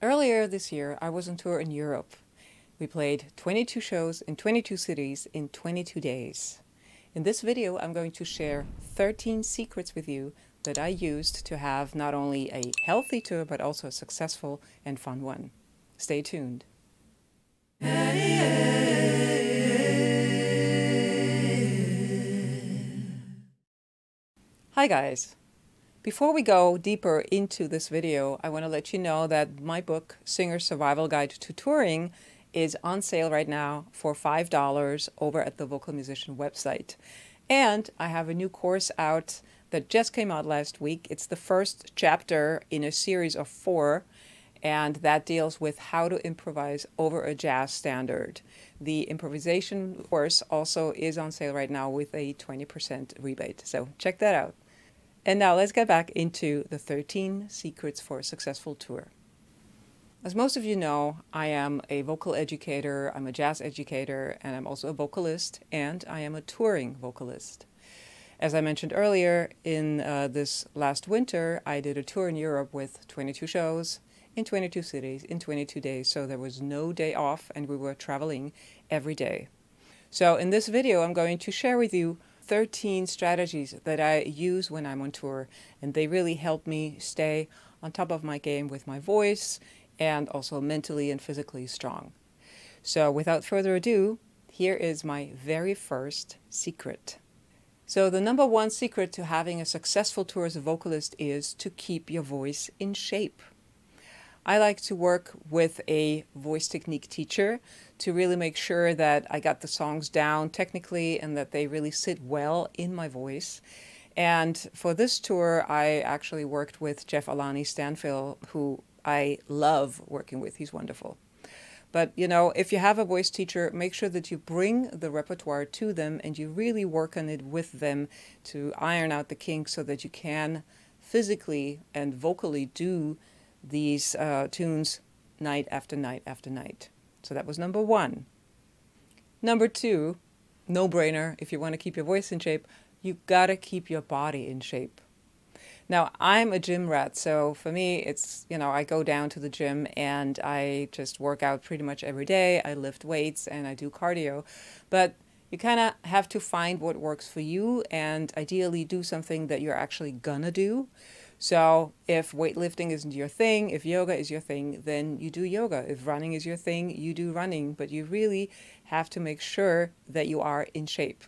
Earlier this year, I was on tour in Europe. We played 22 shows in 22 cities in 22 days. In this video, I'm going to share 13 secrets with you that I used to have not only a healthy tour, but also a successful and fun one. Stay tuned. Hi guys! Before we go deeper into this video, I want to let you know that my book, Singer Survival Guide to Touring, is on sale right now for $5 over at the Vocal Musician website. And I have a new course out that just came out last week. It's the first chapter in a series of four, and that deals with how to improvise over a jazz standard. The improvisation course also is on sale right now with a 20% rebate. So check that out. And now let's get back into the 13 secrets for a successful tour. As most of you know, I am a vocal educator, I'm a jazz educator, and I'm also a vocalist, and I am a touring vocalist. As I mentioned earlier, in uh, this last winter, I did a tour in Europe with 22 shows in 22 cities in 22 days, so there was no day off, and we were traveling every day. So in this video, I'm going to share with you 13 strategies that I use when I'm on tour, and they really help me stay on top of my game with my voice and also mentally and physically strong. So, without further ado, here is my very first secret. So, the number one secret to having a successful tour as a vocalist is to keep your voice in shape. I like to work with a voice technique teacher to really make sure that I got the songs down technically and that they really sit well in my voice. And for this tour, I actually worked with Jeff Alani Stanfill, who I love working with. He's wonderful. But you know, if you have a voice teacher, make sure that you bring the repertoire to them and you really work on it with them to iron out the kinks so that you can physically and vocally do these uh, tunes night after night after night. So that was number one. Number two, no brainer, if you want to keep your voice in shape, you gotta keep your body in shape. Now, I'm a gym rat, so for me, it's, you know, I go down to the gym and I just work out pretty much every day. I lift weights and I do cardio. But you kind of have to find what works for you and ideally do something that you're actually gonna do. So if weightlifting isn't your thing, if yoga is your thing, then you do yoga. If running is your thing, you do running. But you really have to make sure that you are in shape.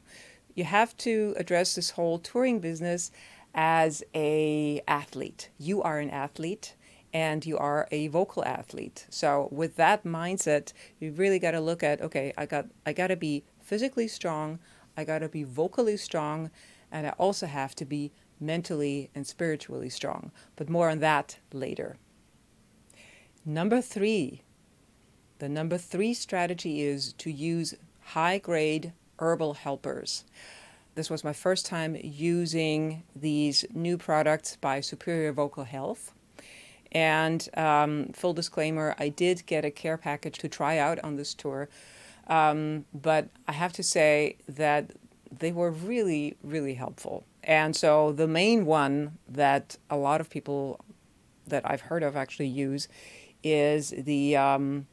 You have to address this whole touring business as a athlete. You are an athlete and you are a vocal athlete. So with that mindset, you really got to look at okay, I got I got to be physically strong, I got to be vocally strong, and I also have to be mentally and spiritually strong. But more on that later. Number three. The number three strategy is to use high grade herbal helpers. This was my first time using these new products by Superior Vocal Health. And um, full disclaimer, I did get a care package to try out on this tour. Um, but I have to say that they were really, really helpful. And so the main one that a lot of people that I've heard of actually use is the um,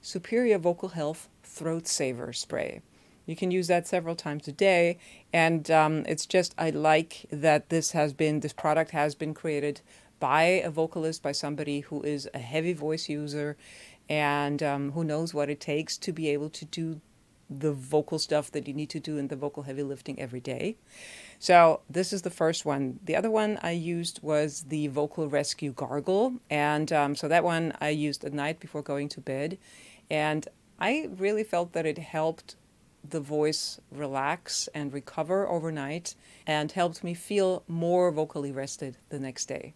Superior Vocal Health Throat Saver Spray. You can use that several times a day, and um, it's just I like that this has been this product has been created by a vocalist, by somebody who is a heavy voice user, and um, who knows what it takes to be able to do the vocal stuff that you need to do in the vocal heavy lifting every day. So this is the first one. The other one I used was the Vocal Rescue Gargle, and um, so that one I used at night before going to bed, and I really felt that it helped the voice relax and recover overnight and helped me feel more vocally rested the next day.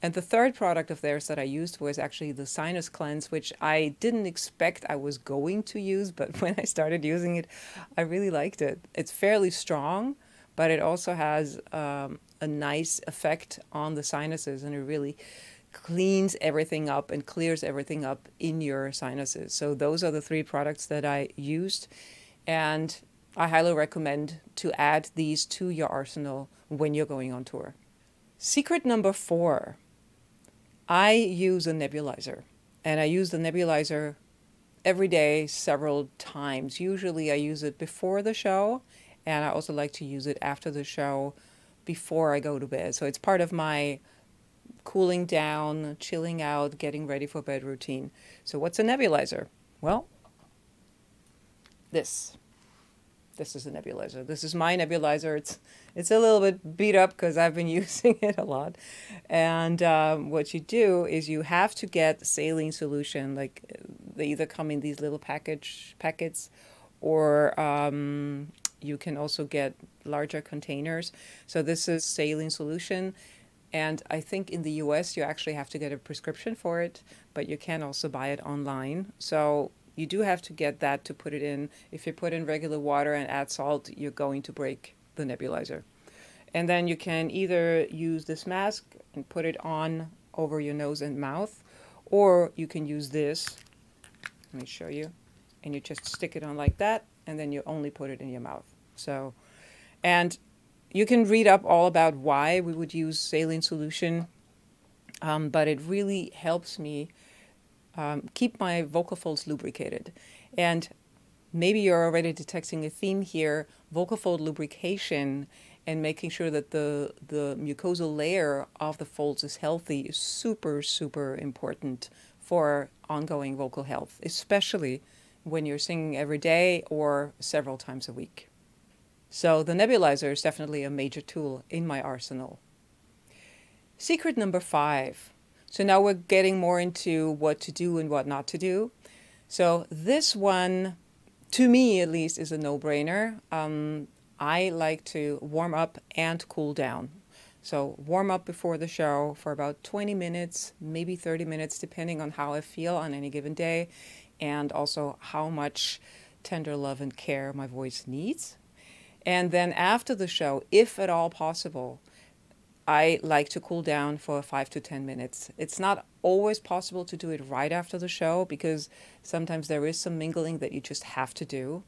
And the third product of theirs that I used was actually the Sinus Cleanse, which I didn't expect I was going to use, but when I started using it, I really liked it. It's fairly strong, but it also has um, a nice effect on the sinuses and it really cleans everything up and clears everything up in your sinuses. So those are the three products that I used and I highly recommend to add these to your arsenal when you're going on tour. Secret number four I use a nebulizer. and I use the nebulizer every day several times. Usually I use it before the show and I also like to use it after the show before I go to bed. So it's part of my cooling down, chilling out, getting ready for bed routine. So what's a nebulizer? Well, this. This is a nebulizer. This is my nebulizer. It's it's a little bit beat up because I've been using it a lot. And um, what you do is you have to get saline solution. Like they either come in these little package packets, or um, you can also get larger containers. So this is saline solution. And I think in the US you actually have to get a prescription for it, but you can also buy it online. So you do have to get that to put it in. If you put in regular water and add salt, you're going to break the nebulizer. And then you can either use this mask and put it on over your nose and mouth, or you can use this. Let me show you. And you just stick it on like that, and then you only put it in your mouth. So, and you can read up all about why we would use saline solution, um, but it really helps me um, keep my vocal folds lubricated. And maybe you're already detecting a theme here vocal fold lubrication and making sure that the, the mucosal layer of the folds is healthy is super, super important for ongoing vocal health, especially when you're singing every day or several times a week. So the nebulizer is definitely a major tool in my arsenal. Secret number five so now we're getting more into what to do and what not to do. So this one, to me at least, is a no-brainer. Um, I like to warm up and cool down. So warm up before the show for about 20 minutes, maybe 30 minutes, depending on how I feel on any given day, and also how much tender love and care my voice needs. And then after the show, if at all possible, I like to cool down for five to 10 minutes. It's not always possible to do it right after the show because sometimes there is some mingling that you just have to do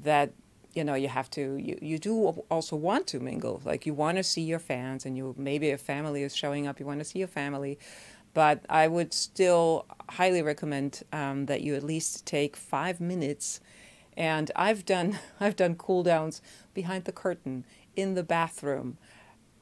that you know you have to you, you do also want to mingle like you want to see your fans and you maybe a family is showing up you want to see your family but i would still highly recommend um, that you at least take five minutes and i've done i've done cool downs behind the curtain in the bathroom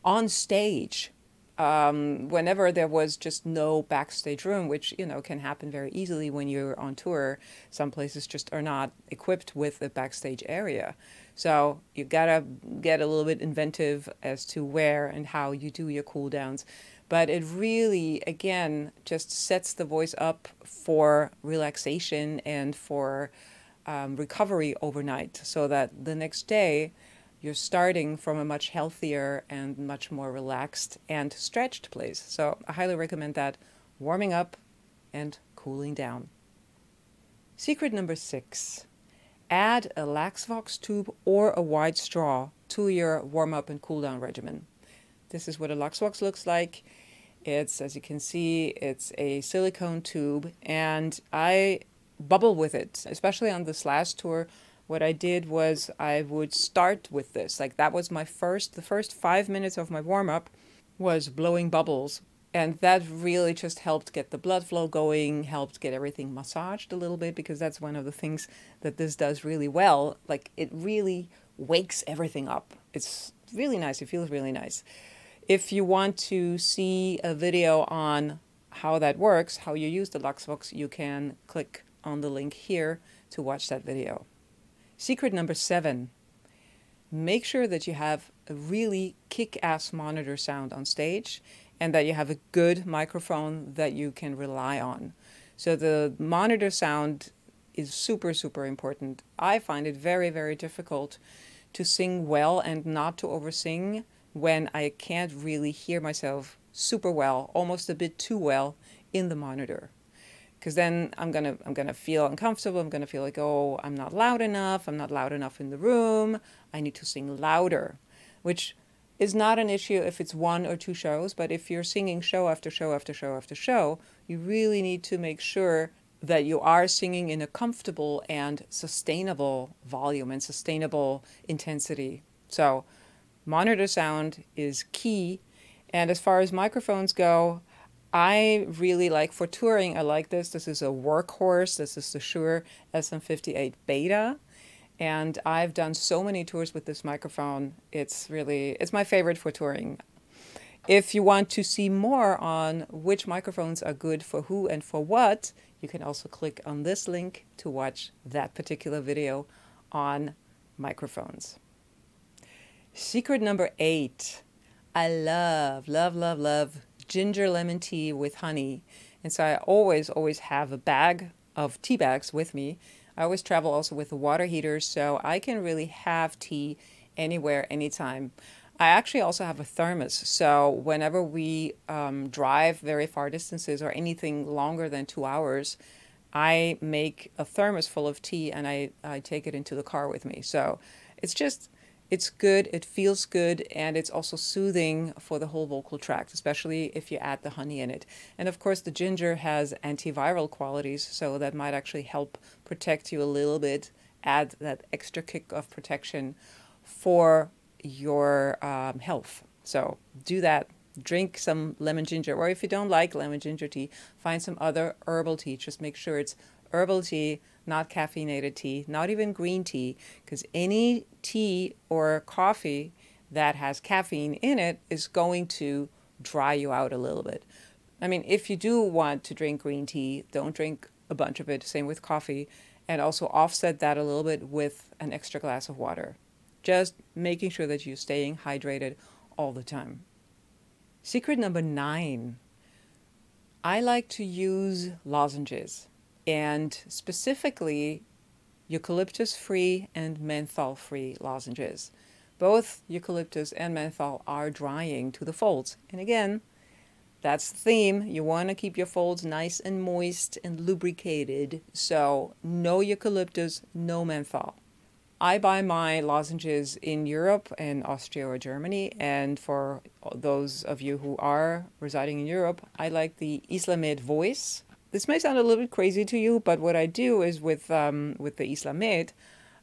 on stage um, whenever there was just no backstage room, which you know can happen very easily when you're on tour. Some places just are not equipped with a backstage area, so you gotta get a little bit inventive as to where and how you do your cool downs. But it really, again, just sets the voice up for relaxation and for um, recovery overnight, so that the next day you're starting from a much healthier and much more relaxed and stretched place. So I highly recommend that warming up and cooling down. Secret number six add a Laxvox tube or a wide straw to your warm up and cool down regimen. This is what a Laxvox looks like. It's, as you can see, it's a silicone tube, and I bubble with it, especially on this last tour what I did was I would start with this. Like that was my first, the first five minutes of my warm up was blowing bubbles. And that really just helped get the blood flow going, helped get everything massaged a little bit because that's one of the things that this does really well. Like it really wakes everything up. It's really nice. It feels really nice. If you want to see a video on how that works, how you use the Laxvox, you can click on the link here to watch that video. Secret number seven make sure that you have a really kick ass monitor sound on stage and that you have a good microphone that you can rely on. So the monitor sound is super, super important. I find it very, very difficult to sing well and not to oversing when I can't really hear myself super well, almost a bit too well in the monitor because then I'm gonna I'm gonna feel uncomfortable. I'm gonna feel like oh I'm not loud enough. I'm not loud enough in the room. I need to sing louder, which is not an issue if it's one or two shows. But if you're singing show after show after show after show, you really need to make sure that you are singing in a comfortable and sustainable volume and sustainable intensity. So monitor sound is key. And as far as microphones go, I really like for touring, I like this. This is a workhorse. This is the Shure SM58 Beta. And I've done so many tours with this microphone. It's really, it's my favorite for touring. If you want to see more on which microphones are good for who and for what, you can also click on this link to watch that particular video on microphones. Secret number eight. I love, love, love, love ginger lemon tea with honey. And so I always, always have a bag of tea bags with me. I always travel also with a water heater, so I can really have tea anywhere, anytime. I actually also have a thermos, so whenever we um, drive very far distances or anything longer than two hours, I make a thermos full of tea and I, I take it into the car with me. So it's just it's good, it feels good, and it's also soothing for the whole vocal tract, especially if you add the honey in it. And of course, the ginger has antiviral qualities, so that might actually help protect you a little bit, add that extra kick of protection for your um, health. So do that. Drink some lemon ginger, or if you don't like lemon ginger tea, find some other herbal tea. Just make sure it's herbal tea not caffeinated tea, not even green tea, because any tea or coffee that has caffeine in it is going to dry you out a little bit. I mean, if you do want to drink green tea, don't drink a bunch of it, same with coffee, and also offset that a little bit with an extra glass of water. Just making sure that you're staying hydrated all the time. Secret number nine I like to use lozenges and specifically eucalyptus free and menthol free lozenges. Both eucalyptus and menthol are drying to the folds. And again, that's the theme. You want to keep your folds nice and moist and lubricated. So, no eucalyptus, no menthol. I buy my lozenges in Europe and Austria or Germany. And for those of you who are residing in Europe, I like the Isla Med Voice this may sound a little bit crazy to you, but what I do is with um, with the Isla Med,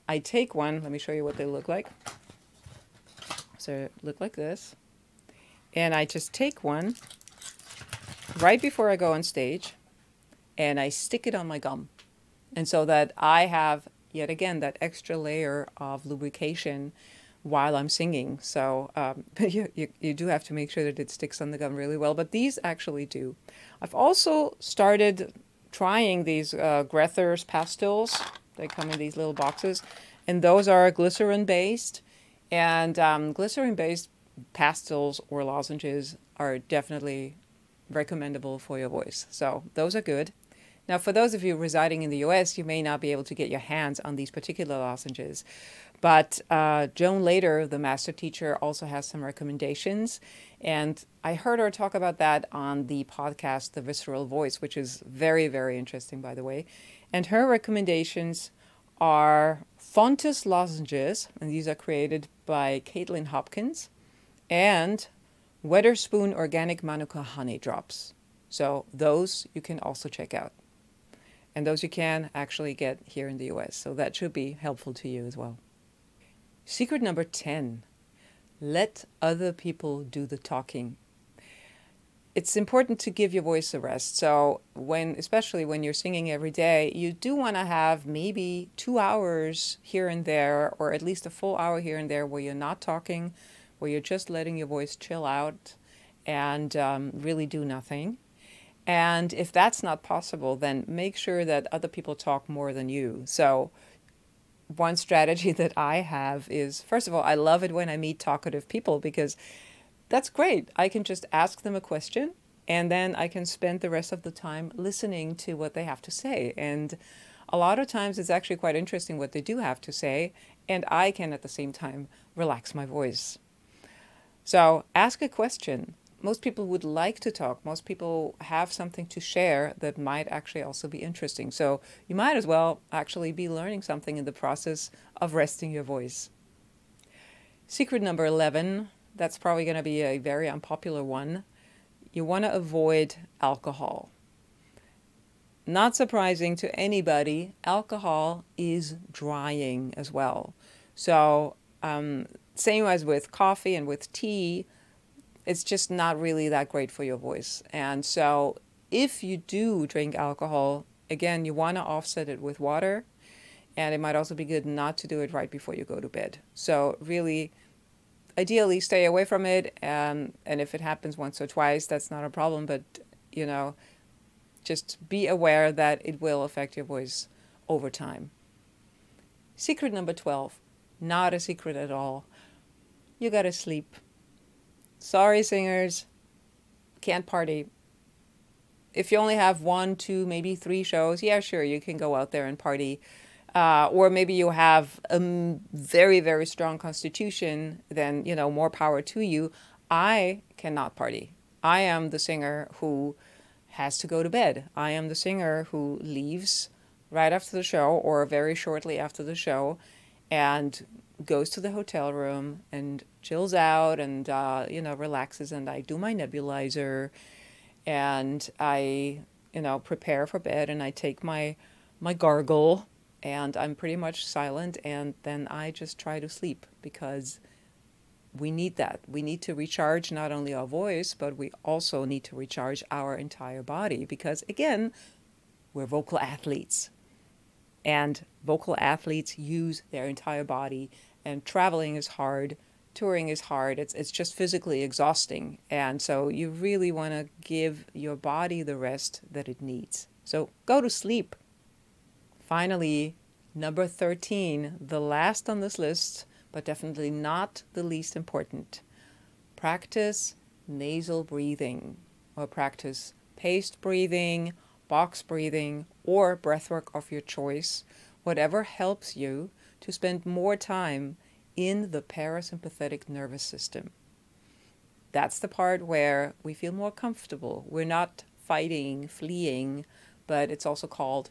I take one. Let me show you what they look like. So look like this, and I just take one right before I go on stage, and I stick it on my gum, and so that I have yet again that extra layer of lubrication while I'm singing. So um, you, you, you do have to make sure that it sticks on the gum really well, but these actually do. I've also started trying these uh, Grether's pastils. They come in these little boxes, and those are glycerin based. And um, glycerin based pastils or lozenges are definitely recommendable for your voice. So those are good. Now, for those of you residing in the US, you may not be able to get your hands on these particular lozenges. But uh, Joan Lader, the master teacher, also has some recommendations. And I heard her talk about that on the podcast, The Visceral Voice, which is very, very interesting, by the way. And her recommendations are Fontus lozenges, and these are created by Caitlin Hopkins, and Wedderspoon Organic Manuka Honey Drops. So those you can also check out. And those you can actually get here in the US. So that should be helpful to you as well. Secret number 10 let other people do the talking. It's important to give your voice a rest. So, when, especially when you're singing every day, you do want to have maybe two hours here and there, or at least a full hour here and there, where you're not talking, where you're just letting your voice chill out and um, really do nothing. And if that's not possible, then make sure that other people talk more than you. So, one strategy that I have is first of all, I love it when I meet talkative people because that's great. I can just ask them a question and then I can spend the rest of the time listening to what they have to say. And a lot of times it's actually quite interesting what they do have to say, and I can at the same time relax my voice. So ask a question most people would like to talk. Most people have something to share that might actually also be interesting. So you might as well actually be learning something in the process of resting your voice. Secret number 11, that's probably going to be a very unpopular one. You want to avoid alcohol. Not surprising to anybody, alcohol is drying as well. So, um, same as with coffee and with tea, it's just not really that great for your voice. And so, if you do drink alcohol, again, you want to offset it with water. And it might also be good not to do it right before you go to bed. So, really, ideally, stay away from it. And, and if it happens once or twice, that's not a problem. But, you know, just be aware that it will affect your voice over time. Secret number 12 not a secret at all. You gotta sleep. Sorry, singers. Can't party. If you only have one, two, maybe three shows, yeah, sure, you can go out there and party. Uh, or maybe you have a very, very strong constitution, then, you know, more power to you. I cannot party. I am the singer who has to go to bed. I am the singer who leaves right after the show or very shortly after the show and goes to the hotel room and chills out and uh, you know relaxes and I do my nebulizer and I you know prepare for bed and I take my my gargle and I'm pretty much silent and then I just try to sleep because we need that. We need to recharge not only our voice, but we also need to recharge our entire body because, again, we're vocal athletes. And vocal athletes use their entire body, and traveling is hard, touring is hard. It's, it's just physically exhausting. And so you really want to give your body the rest that it needs. So go to sleep. Finally, number 13, the last on this list, but definitely not the least important. Practice nasal breathing or practice paced breathing box breathing, or breathwork of your choice, whatever helps you to spend more time in the parasympathetic nervous system. That's the part where we feel more comfortable. We're not fighting, fleeing, but it's also called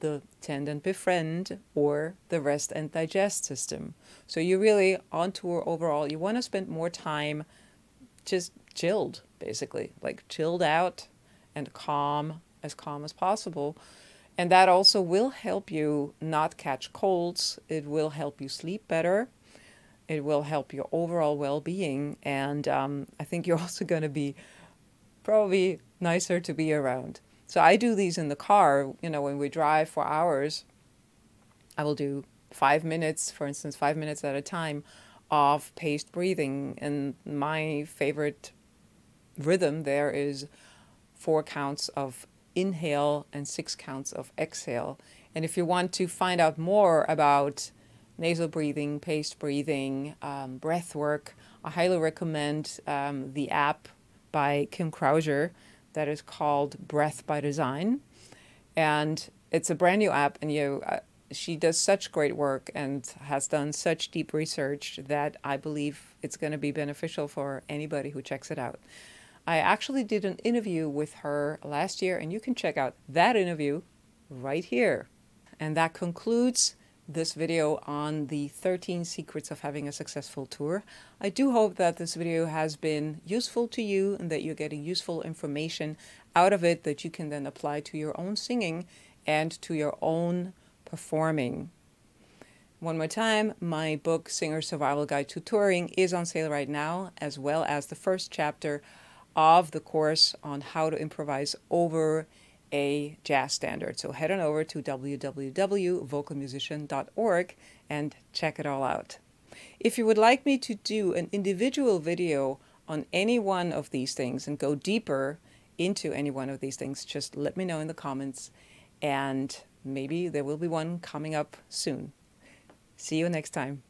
the tend and befriend or the rest and digest system. So you really on tour overall, you want to spend more time just chilled, basically, like chilled out and calm as calm as possible. And that also will help you not catch colds. It will help you sleep better. It will help your overall well being. And um, I think you're also going to be probably nicer to be around. So I do these in the car, you know, when we drive for hours. I will do five minutes, for instance, five minutes at a time of paced breathing. And my favorite rhythm there is four counts of inhale and six counts of exhale. And if you want to find out more about nasal breathing, paced breathing, um, breath work, I highly recommend um, the app by Kim Kraushar that is called Breath by Design. And it's a brand new app, and you, uh, she does such great work and has done such deep research that I believe it's going to be beneficial for anybody who checks it out. I actually did an interview with her last year, and you can check out that interview right here. And that concludes this video on the 13 secrets of having a successful tour. I do hope that this video has been useful to you and that you're getting useful information out of it that you can then apply to your own singing and to your own performing. One more time, my book, Singer Survival Guide to Touring, is on sale right now, as well as the first chapter of the course on how to improvise over a jazz standard. So head on over to www.vocalmusician.org and check it all out. If you would like me to do an individual video on any one of these things and go deeper into any one of these things, just let me know in the comments and maybe there will be one coming up soon. See you next time.